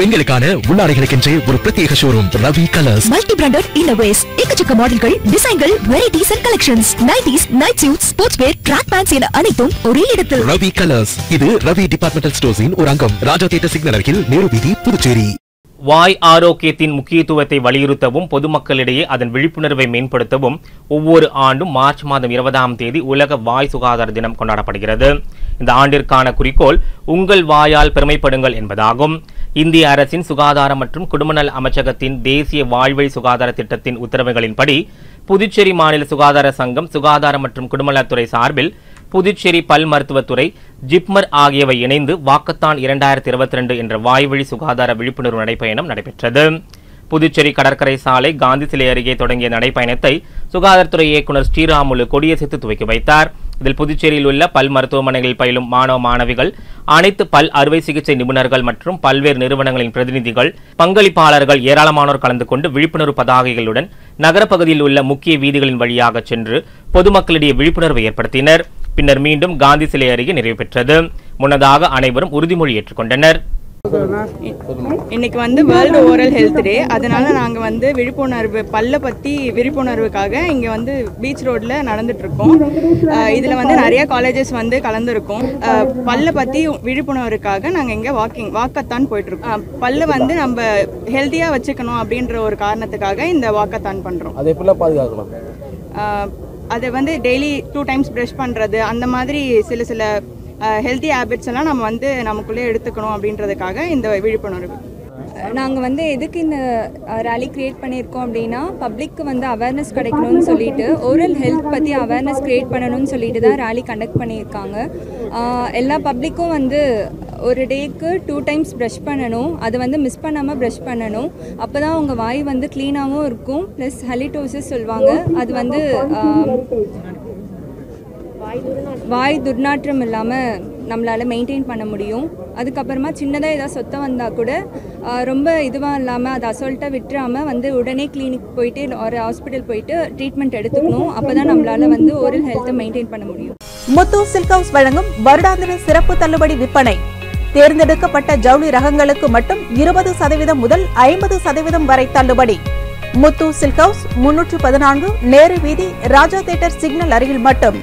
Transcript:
பெண்களுக்கான உள்ளாடைகளுக்கென்றே ஒரு பிரத்யேக showroom Ravi Colours multi branded இன்னோவேஸ் எக்கச்சக்க மாடல்கள் டிசைன்கள் varieties and collections nighties night suit sports wear track pants என அனைத்தும் ஒரே இடத்தில். ரவி கலர்ஸ் இது ரவி டிபார்ட்மெண்டல் ஸ்டோர்ஸின் ஒரு அங்கம். ராஜா தியேட்டர் சிக்னல் அருகில் நேரு வீதி புதுச்சேரி. வாய் ஆரோக்கியத்தின் முக்கியத்துவத்தை வலியுறுத்தவும் பொதுமக்களிடையே அதன் விழிப்புணர்வை மேம்படுத்தவும் ஒவ்வொரு ஆண்டும் மார்ச் மாதம் இருபதாம் தேதி உலக வாய் சுகாதார தினம் கொண்டாடப்படுகிறது. இந்த ஆண்டிற்கான குறிக்கோள் உங்கள் வாயால் பெருமைப்படுங்கள் என்பதாகும். இந்திய அரசின் சுகாதாரம் மற்றும் குடும்பநல அமைச்சகத்தின் தேசிய வாழ்வழி சுகாதார திட்டத்தின் உத்தரவுகளின்படி புதுச்சேரி மாநில சுகாதார சங்கம் சுகாதாரம் மற்றும் குடும்பநலத்துறை சார்பில் புதுச்சேரி பல் மருத்துவத்துறை ஜிப்மர் ஆகியவை இணைந்து வாக்கத்தான் இரண்டாயிரத்தி இருபத்தி ரெண்டு என்ற வாய்வழி சுகாதார விழிப்புணர்வு நடைப்பயணம் நடைபெற்றது. புதுச்சேரி கடற்கரை சாலை காந்தி சிலை அருகே தொடங்கிய நடைப்பயணத்தை சுகாதாரத்துறை இயக்குநர் ஸ்ரீராமுலு கொடியசைத்து துவக்கி வைத்தார். இதில் புதுச்சேரியில் உள்ள பல் மருத்துவமனைகளில் பயிலும் மாணவ மாணவிகள் அனைத்து பல் அறுவை சிகிச்சை நிபுணர்கள் மற்றும் பல்வேறு நிறுவனங்களின் பிரதிநிதிகள் பங்களிப்பாளர்கள் ஏராளமானோர் கலந்து கொண்டு விழிப்புணர்வு பதாகைகளுடன் நகரப்பகுதியில் உள்ள முக்கிய வீதிகளின் வழியாக சென்று பொதுமக்களிடையே விழிப்புணர்வை ஏற்படுத்தினர். பின்னர் மீண்டும் காந்தி சிலை அருகே நிறைவு பெற்றது. முன்னதாக அனைவரும் உறுதிமொழி ஏற்றுக்கொண்டனர். இன்னைக்கு வந்து வேர்ல்டு ஓரல் ஹெல்த் டே அதனால நாங்கள் வந்து விழிப்புணர்வு பல்ல பற்றி விழிப்புணர்வுக்காக இங்கே வந்து பீச் ரோட்டில் நடந்துட்டு இருக்கோம் இதில் வந்து நிறைய காலேஜஸ் வந்து கலந்துருக்கோம். பல்ல பற்றி விழிப்புணர்வுக்காக நாங்கள் இங்கே வாக்கிங் வாக்கத்தான் போயிட்டுருக்கோம். பல்ல வந்து நம்ம ஹெல்த்தியாக வச்சுக்கணும் அப்படின்ற ஒரு காரணத்துக்காக இந்த வாக்கத்தான் பண்ணுறோம் அதை எப்படிலாம் பாதுகாக்கலாம் அதை வந்து டெய்லி டூ டைம்ஸ் ப்ரஷ் பண்ணுறது அந்த மாதிரி சில சில ஹெல்த்தி ஹேபிட்ஸ் எல்லாம் நம்ம வந்து நமக்குள்ளே எடுத்துக்கணும் அப்படின்றதுக்காக இந்த விழிப்புணர்வு. நாங்கள் வந்து எதுக்கு இந்த ரேலி க்ரியேட் பண்ணியிருக்கோம் அப்படின்னா பப்ளிக்கு வந்து அவேர்னஸ் கிடைக்கணும்னு சொல்லிட்டு ஓரல் ஹெல்த் பற்றி அவேர்னஸ் க்ரியேட் பண்ணணும்னு சொல்லிட்டு தான் ரேலி கண்டக்ட் பண்ணியிருக்காங்க. எல்லா பப்ளிக்கும் வந்து ஒரு டேக்கு டூ டைம்ஸ் ப்ரஷ் பண்ணணும். அதை வந்து மிஸ் பண்ணாமல் ப்ரஷ் பண்ணணும். அப்போ தான் அவங்க வாய் வந்து க்ளீனாகவும் இருக்கும். ப்ளஸ் ஹலிட்டோசிஸ் சொல்லுவாங்க அது வந்து வாய் துர்நாற்றம். இல்லாமல் நம்மளால் மெயின்டைன் பண்ண முடியும். அதுக்கப்புறமா சின்னதாக ஏதாவது சொத்தம் வந்தால் கூட ரொம்ப இதுவாக இல்லாமல் அதை அசால்ட்டாக விட்டுறாமல் வந்து உடனே கிளினிக் போயிட்டு ஒரு ஹாஸ்பிட்டல் போயிட்டு ட்ரீட்மெண்ட் எடுத்துக்கணும். அப்போ தான் நம்மளால் வந்து ஓரல் ஹெல்த்தை மெயின்டைன் பண்ண முடியும். முத்து சில்க் ஹவுஸ் வழங்கும் வருடாந்திர சிறப்பு தள்ளுபடி விற்பனை. தேர்ந்தெடுக்கப்பட்ட ஜவுளி ரகங்களுக்கு மட்டும் இருபது சதவீதம் முதல் ஐம்பது சதவீதம் வரை தள்ளுபடி. முத்து சில்க் ஹவுஸ் முன்னூற்று பதினான்கு நேரு வீதி ராஜா தேட்டர் சிக்னல் அருகில் மட்டும்.